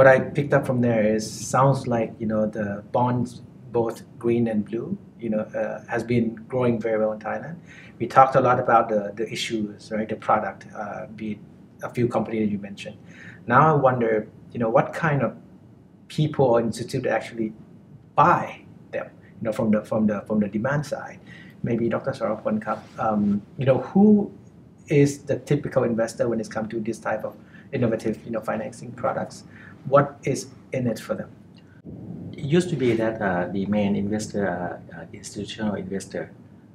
what I picked up from there is sounds like you know the bonds, both green and blue, you know, uh, has been growing very well in Thailand. We talked a lot about the the issues, right? The product, uh, be it a few companies that you mentioned. Now I wonder, you know, what kind of people or institute actually buy them, you know, from the from the from the demand side. Maybe Dr. Surapon Cup, um, you know, who is the typical investor when it comes to this type of innovative, you know, financing products? What is in it for them? It used to be that uh, the main investor, uh, uh institutional investor,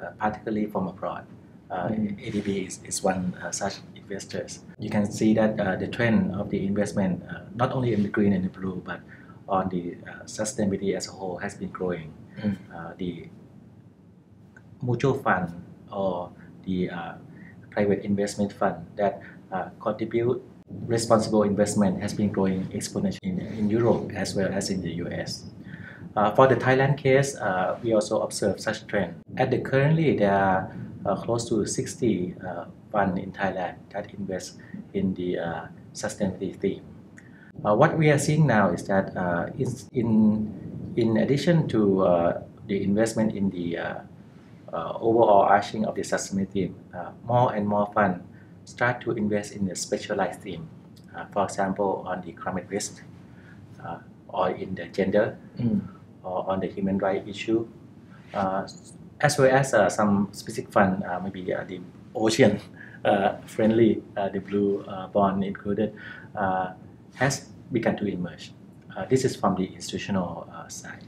uh, particularly from abroad, uh, mm. ADB is, is one uh, such investors. You can see that uh, the trend of the investment, uh, not only in the green and the blue, but on the uh, sustainability as a whole has been growing. Mm. the mutual fund or the private investment fund that contribute responsible investment has been growing exponentially in, in Europe as well as in the US. Uh, for the Thailand case, uh, we also observe such trend. At the currently, there are uh, close to 60 uh, funds in Thailand that invest in the uh, sustainability theme. what we are seeing now is that in, in addition to the investment in the overall arching of the sustainability theme, more and more funds start to invest in the specialized theme. for example, on the climate risk or in the gender mm. or on the human rights issue. Uh, as well as uh, some specific fund, uh, maybe uh, the ocean friendly, the blue bond included, has begun to emerge. this is from the institutional side.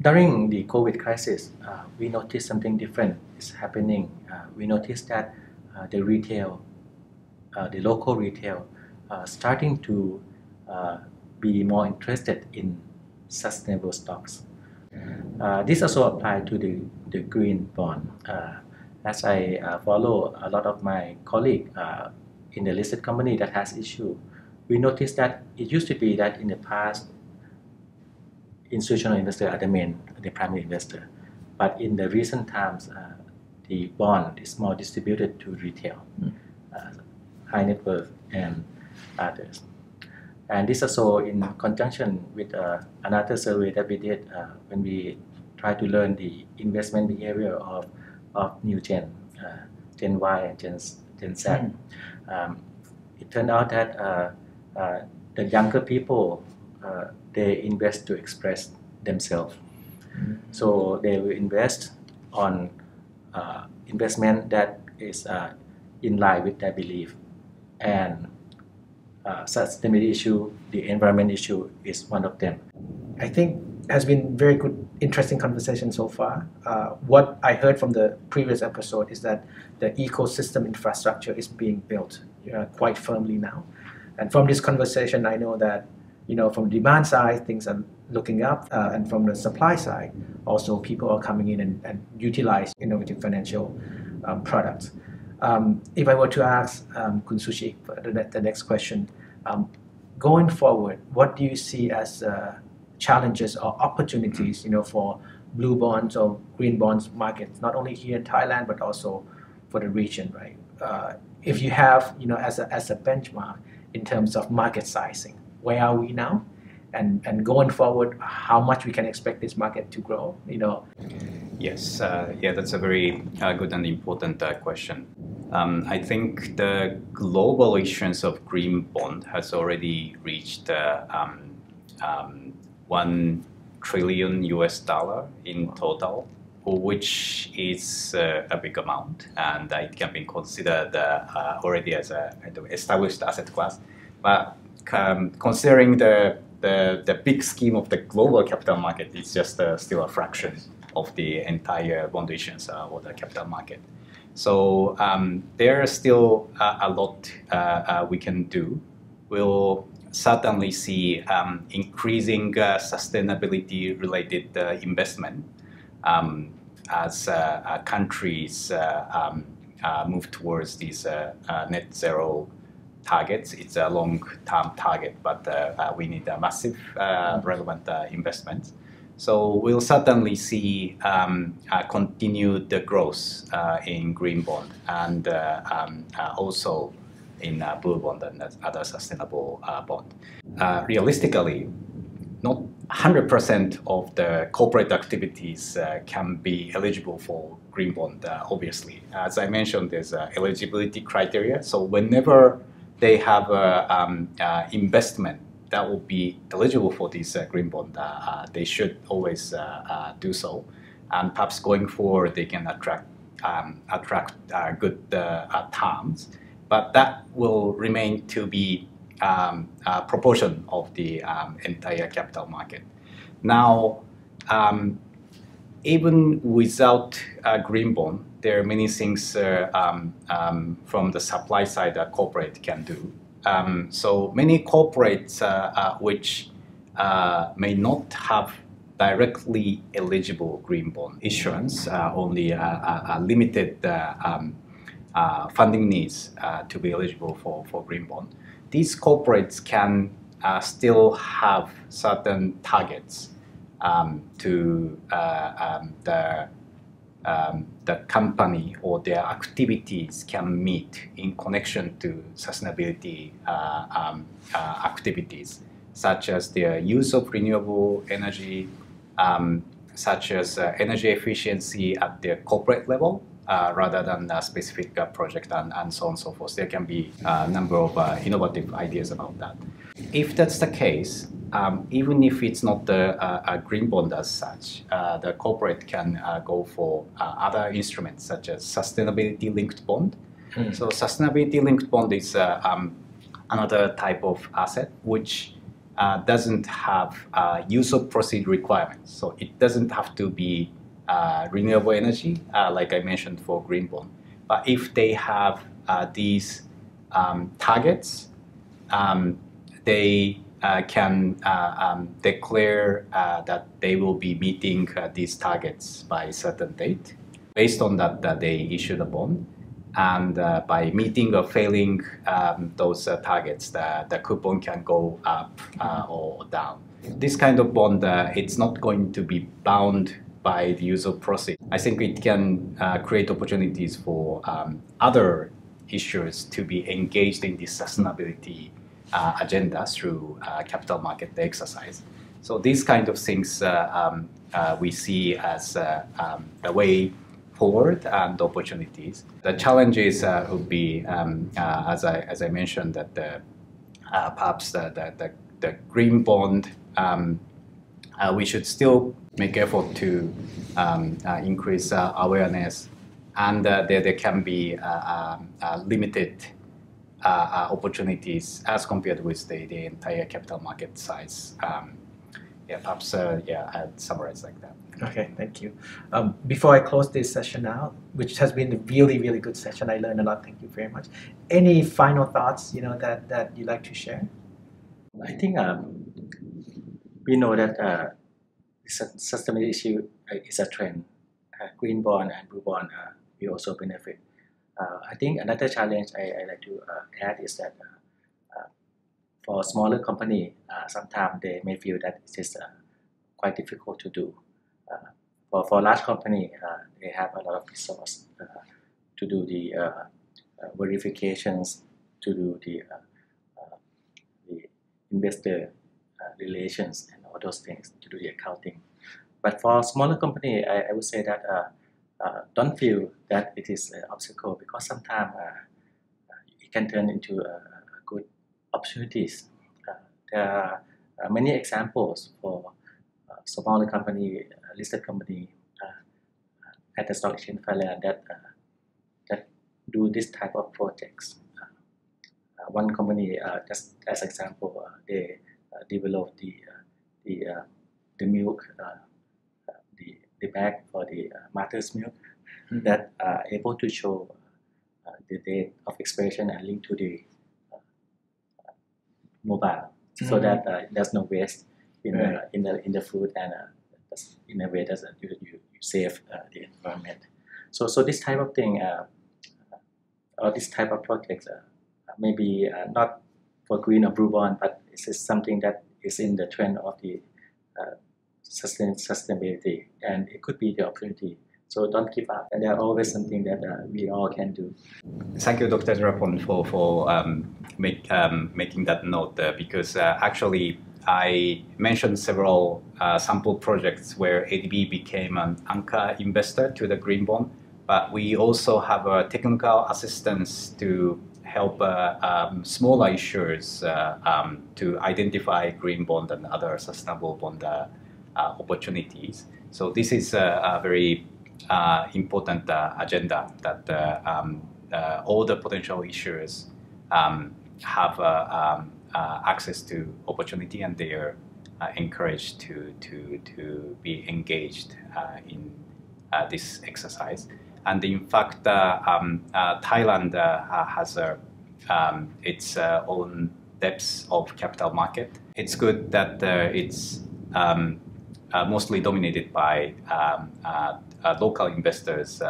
During the COVID crisis, we noticed something different is happening. we noticed that the retail, the local retail, starting to be more interested in sustainable stocks. Uh, this also applies to the, the green bond. Uh, as I uh, follow a lot of my colleagues uh, in the listed company that has issue, we noticed that it used to be that in the past, institutional investor are the main, the primary investor. But in the recent times, uh, the bond is more distributed to retail, mm. high net worth, and others. And this also in conjunction with uh, another survey that we did uh, when we try to learn the investment behavior of, of new gen, uh, Gen Y and Gen, gen Z. Mm. Um, it turned out that uh, uh, the younger people, uh, they invest to express themselves. Mm. So they will invest on investment that is in line with their belief and uh, sustainability issue, the environment issue is one of them. I think has been very good, interesting conversation so far. Uh, what I heard from the previous episode is that the ecosystem infrastructure is being built uh, quite firmly now. And from this conversation, I know that you know from the demand side, things are looking up, uh, and from the supply side, also people are coming in and, and utilize innovative financial um, products. Um, if I were to ask um, Kun Sushi the, the next question, um, going forward, what do you see as uh, challenges or opportunities, you know, for blue bonds or green bonds markets, not only here in Thailand but also for the region, right? Uh, if you have, you know, as a as a benchmark in terms of market sizing, where are we now? and and going forward, how much we can expect this market to grow? You know. Yes, uh, yeah, that's a very uh, good and important uh, question. Um, I think the global issuance of green bond has already reached uh, um, um, one trillion US dollar in total, which is uh, a big amount, and it can be considered uh, already as a established asset class. But um, considering the the, the big scheme of the global capital market it's just uh, still a fraction of the entire bond issuance uh, or the capital market. So um, there is still uh, a lot uh, uh, we can do. We'll certainly see um, increasing uh, sustainability related investment um, as countries um, move towards this net zero targets. It's a long-term target, but uh, uh, we need a massive uh, relevant investment. So we'll certainly see um, uh, continued growth uh, in green bond and uh, um, also in blue bond and other sustainable bond. Realistically, not 100% of the corporate activities can be eligible for green bond, obviously. As I mentioned, there's eligibility criteria. So whenever they have um, investment that will be eligible for this green bond, they should always do so. And perhaps going forward, they can attract um, attract good terms but that will remain to be um, a proportion of the um, entire capital market. Now, um, even without a green bond, there are many things uh, um, um, from the supply side that corporate can do. Um, so many corporates uh, uh, which uh, may not have directly eligible green bond issuance, uh, only a, a limited uh, uh, funding needs uh, to be eligible for, for green bond, these corporates can uh, still have certain targets um, to uh, um, the, um, the company or their activities can meet in connection to sustainability uh, um, uh, activities, such as their use of renewable energy, um, such as energy efficiency at the corporate level, uh, rather than a specific uh, project and, and so on and so forth. There can be a number of uh, innovative ideas about that. If that's the case, um, even if it's not the, a green bond as such, the corporate can go for other instruments such as sustainability linked bond. Mm. So sustainability linked bond is um, another type of asset which uh, doesn't have uh, use of proceed requirements. So it doesn't have to be uh, renewable energy, uh, like I mentioned for green bond. But if they have uh, these um, targets, um, they uh, can uh, um, declare uh, that they will be meeting these targets by a certain date. Based on that, they issue the bond. And by meeting or failing um, those targets, the, the coupon can go up or down. This kind of bond, it's not going to be bound by the use of proceeds. I think it can uh, create opportunities for um, other issuers to be engaged in this sustainability uh, agenda through uh, capital market exercise. So these kind of things uh, um, uh, we see as uh, um, the way forward and opportunities. The challenges would be, um, as, I, as I mentioned, that the, perhaps the, the, the, green bond um, uh, we should still make effort to um, uh, increase uh, awareness and uh, there, there can be uh, um, limited opportunities as compared with the, the entire capital market size. Um, yeah, perhaps, yeah, I'd summarize like that. Okay, thank you. Um, before I close this session now, which has been a really, really good session, I learned a lot. Thank you very much. Any final thoughts, you know, that that you'd like to share? I think um, we know that uh, sustainability issue uh, is a trend. Uh, green bond and blue bond uh, will also benefit. Uh, I think another challenge I, I like to uh, add is that uh, for smaller company, sometimes they may feel that it is quite difficult to do. for for large company, they have a lot of resource to do the verifications, to do the the investor relations and all those things to do the accounting. But for smaller company, I, I would say that uh, uh, Uh, don't feel that it is an obstacle because sometimes uh, uh, it can turn into good opportunities. there are many examples for smaller company, listed company at the stock exchange Thailand that that do this type of projects. Uh, one company, uh, just as example, uh, they develop the the the milk, the the bag for the mother's milk mm-hmm. that are able to show the date of expiration and link to the mobile, mm-hmm. so that there's no waste in right. the in the in the food and in a way that you, you, you save uh, the environment. So, so this type of thing, uh, or this type of projects, uh, maybe not for green or blue bond, but it's something that is in the trend of the uh, sustain, sustainability, and it could be the opportunity So don't give up, and there are always something that uh, we all can do. Thank you, Dr. Rapon, for for um, make, um, making that note uh, because uh, actually I mentioned several uh, sample projects where ADB became an anchor investor to the green bond, but we also have a technical assistance to help uh, um, smaller issuers uh, um, to identify green bond and other sustainable bond opportunities. So this is a, very uh, important uh, agenda that uh, um, all the potential issuers um, have um, access to opportunity and they are encouraged to, to, to be engaged in this exercise. And in fact, um, Thailand has um, its own depths of capital market. It's good that it's um, uh, mostly dominated by um, uh, uh, local investors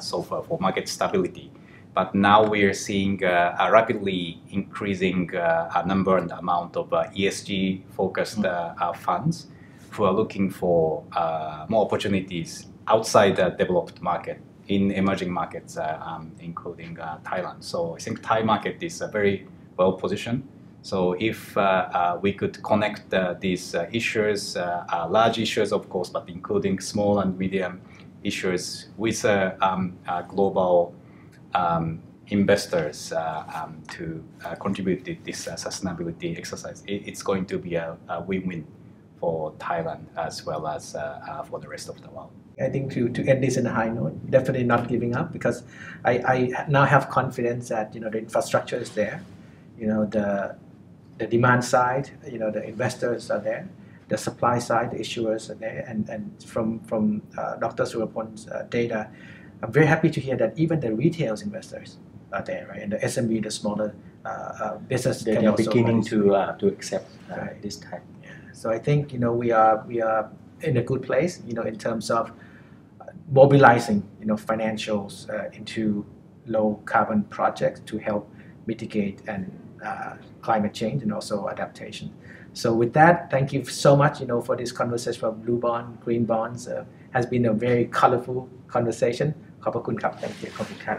so far for market stability. But now we are seeing a rapidly increasing number and amount of ESG focused mm. funds who are looking for more opportunities outside the developed market in emerging markets, uh, um, including uh, Thailand. So I think Thai market is uh, very well positioned so if uh, uh, we could connect uh, these issues, large issues of course, but including small and medium issues with um, global um, investors uh, um, to uh, contribute to this uh, sustainability exercise. It, it's going to be a, a win-win for Thailand as well as for the rest of the world. I think to, to end this in a high note, definitely not giving up because I, I now have confidence that you know the infrastructure is there, you know the the demand side, you know, the investors are there. The supply side, the issuers are there. And, and from, from uh, Dr. Surapon's uh, data, I'm very happy to hear that even the retail investors are there, right? And the SMB, the smaller uh, uh, business, they, are beginning to uh, to accept uh, right. this type. Yeah. So I think you know we are we are in a good place, you know, in terms of mobilizing you know financials into low carbon projects to help mitigate and uh, climate change and also adaptation. So with that, thank you so much, you know, for this conversation about blue bond, green bonds. Uh, has been a very colorful conversation. ขอบพระคุณครับ thank you ขอบคุณครับ